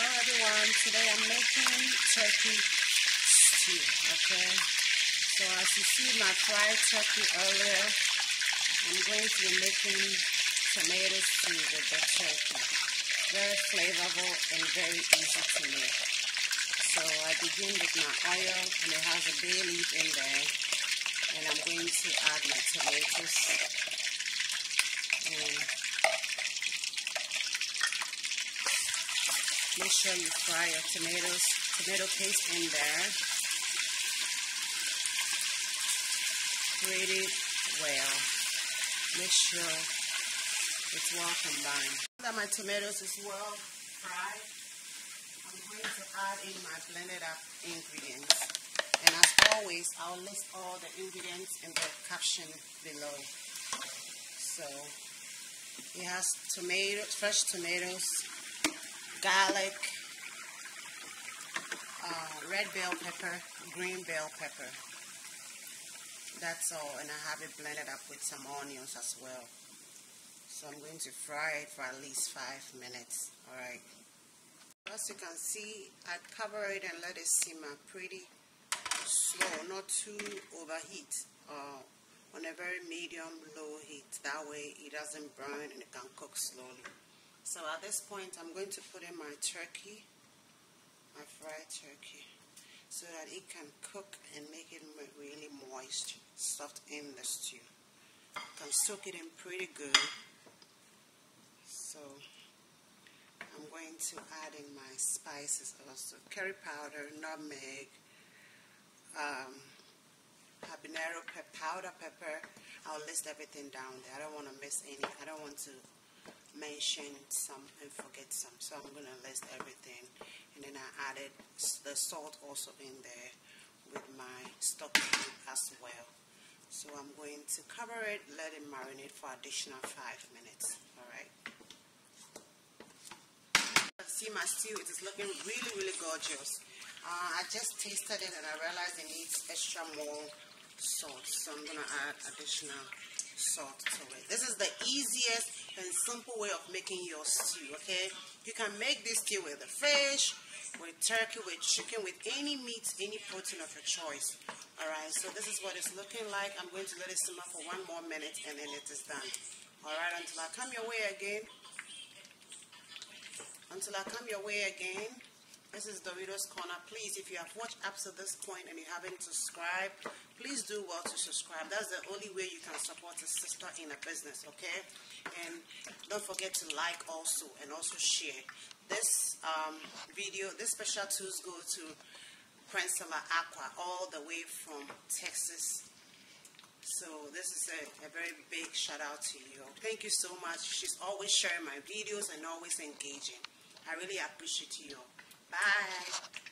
Hello everyone, today I'm making turkey stew, okay? So as you see my fried turkey earlier, I'm going to be making tomato stew with the turkey. Very flavorful and very easy to make. So I begin with my oil and it has a bay leaf in there. And I'm going to add my tomatoes. And Make sure you fry your tomatoes, tomato paste in there. Grate it well. Make sure it's well combined. Now that my tomatoes is well fried, I'm going to add in my blended up ingredients. And as always, I'll list all the ingredients in the caption below. So, it has tomatoes, fresh tomatoes, garlic, uh, red bell pepper, green bell pepper. That's all, and I have it blended up with some onions as well. So I'm going to fry it for at least five minutes. Alright. As you can see, I cover it and let it simmer pretty slow, not too overheat. Uh, on a very medium low heat. That way it doesn't burn and it can cook slowly. So at this point, I'm going to put in my turkey, my fried turkey, so that it can cook and make it really moist, soft in the stew. can soak it in pretty good. So I'm going to add in my spices also. Curry powder, nutmeg, um, habanero powder pepper. I'll list everything down there. I don't want to miss any. I don't want to mention some and forget some. So I'm going to list everything. And then I added the salt also in there with my stock as well. So I'm going to cover it, let it marinate for additional five minutes. Alright. See my stew, it is looking really, really gorgeous. Uh, I just tasted it and I realized it needs extra more salt. So I'm going to add additional salt to it. This is the easiest and simple way of making your stew, okay? You can make this stew with the fish, with turkey, with chicken, with any meat, any protein of your choice. Alright, so this is what it's looking like. I'm going to let it simmer for one more minute and then it is done. Alright, until I come your way again. Until I come your way again. This is Doritos Corner. Please, if you have watched up to this point and you haven't subscribed, please do well to subscribe. That's the only way you can support a sister in a business, okay? And don't forget to like also and also share. This um, video, this special tools go to Princella Aqua, all the way from Texas. So this is a, a very big shout out to you. Thank you so much. She's always sharing my videos and always engaging. I really appreciate you. Bye.